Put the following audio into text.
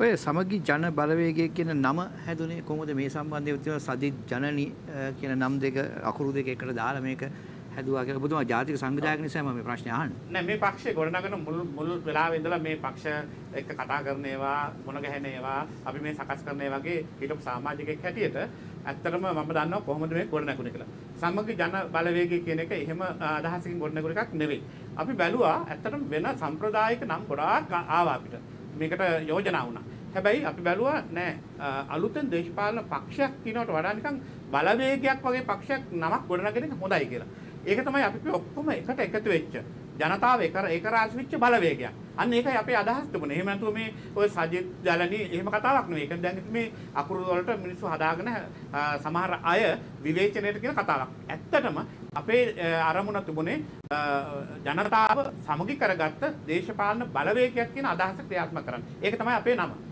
ඔය සමගි ජන බලවේගය කියන නම හැදුනේ කොහොමද මේ සම්බන්ධයෙන් තියෙන සජිත් ජනනි කියන නම් දෙක අකුරු දෙක එකට දාලා මේක හැදුවා කියලා ඔබතුමා ජාතික සංවිධායක නිසා මම මේ ප්‍රශ්නේ අහන්නේ. නෑ මේ පක්ෂේ ගොඩනගන මුල් මුල් වෙලාවේ ඉඳලා මේ පක්ෂ එක්ක කතා කරන ඒවා මොන ගැහෙන ඒවා අපි මේ සකස් කරන ඒ වගේ හිටපු සමාජිකෙක් හැටියට ඇත්තටම මම දන්නවා කොහොමද මේ ගොඩනගුනේ කියලා. සමගි ජන බලවේගය කියන එක එහෙම අදහසකින් ගොඩනගුන එකක් නෙවෙයි. අපි බැලුවා ඇත්තටම වෙන සම්ප්‍රදායික නම් ගොඩාක් ආවා අපිට. මේකට යෝජනා වුණා. හැබැයි අපි බැලුවා නෑ අලුතෙන් දේශපාලන පක්ෂයක් කියනවට වඩා නිකන් බලවේගයක් වගේ පක්ෂයක් නමක් ගොඩනගෙන එක හොඳයි කියලා. ඒක තමයි අපි ඔක්කොම එකට එකතු වෙච්ච ජනතාව එක ඒක රාශි වෙච්ච බලවේගයක්. අන්න ඒකයි අපේ අදහස් තිබුණේ. එහෙම නැතුව මේ ඔය සජිත් ජලනි එහෙම කතාවක් නෙවෙයි. ඒක දැන් මේ අකුරු වලට මිනිස්සු හදාගෙන සමහර අය විවේචනයට කියන කතාවක්. ඇත්තටම අපේ අරමුණ තිබුණේ ජනතාව සමගි කරගත්ත දේශපාලන බලවේගයක් කියන අදහස ක්‍රියාත්මක කරන්න. ඒක තමයි අපේ නම.